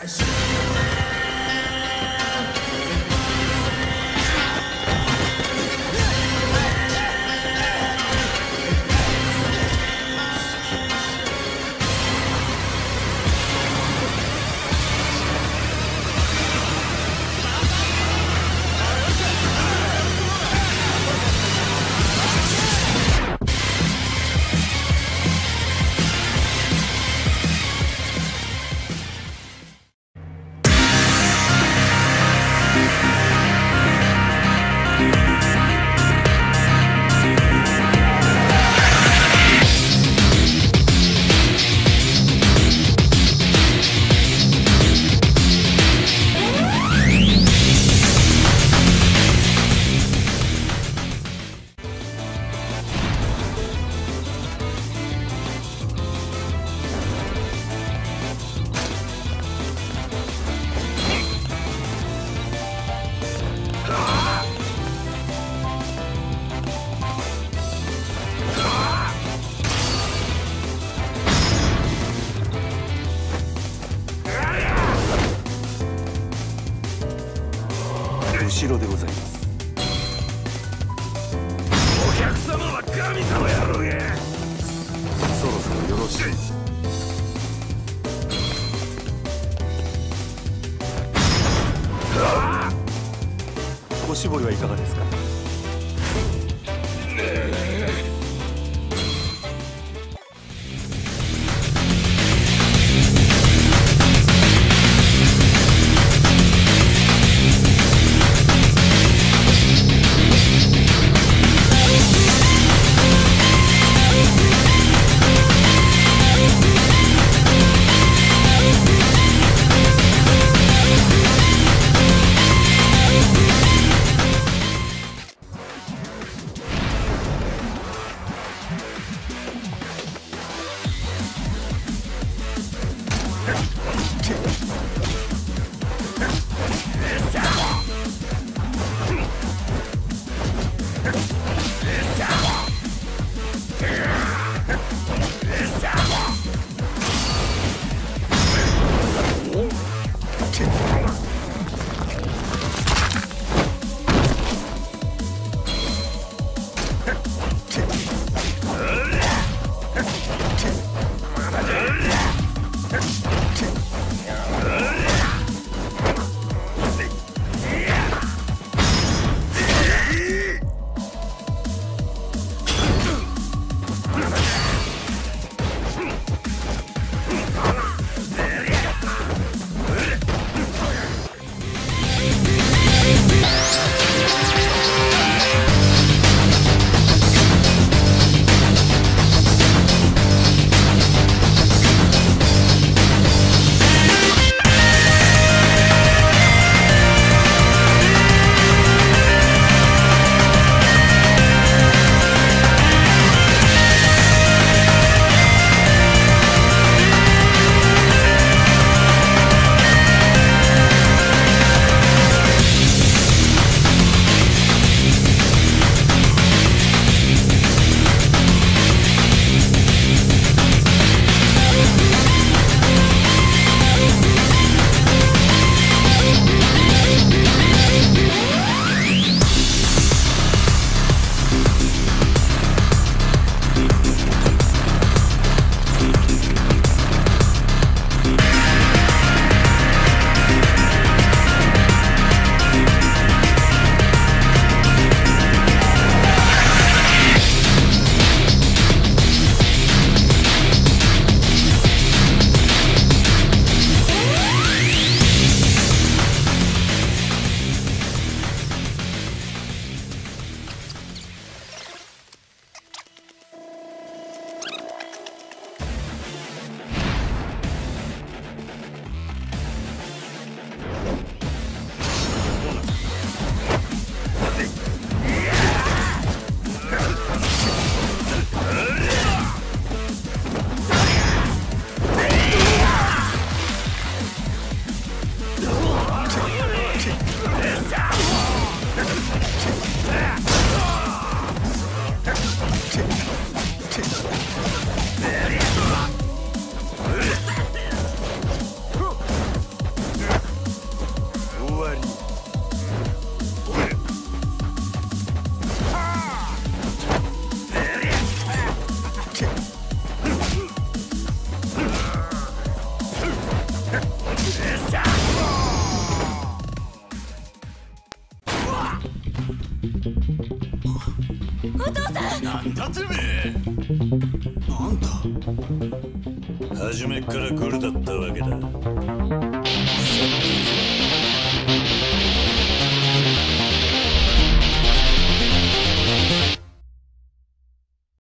I see. ろでございます。お客様は神様やろうが。そろそろよろしい。おしぼりはいかがですか？Attention! お父さん！なんだてめえなんだ初めからグルだったわけ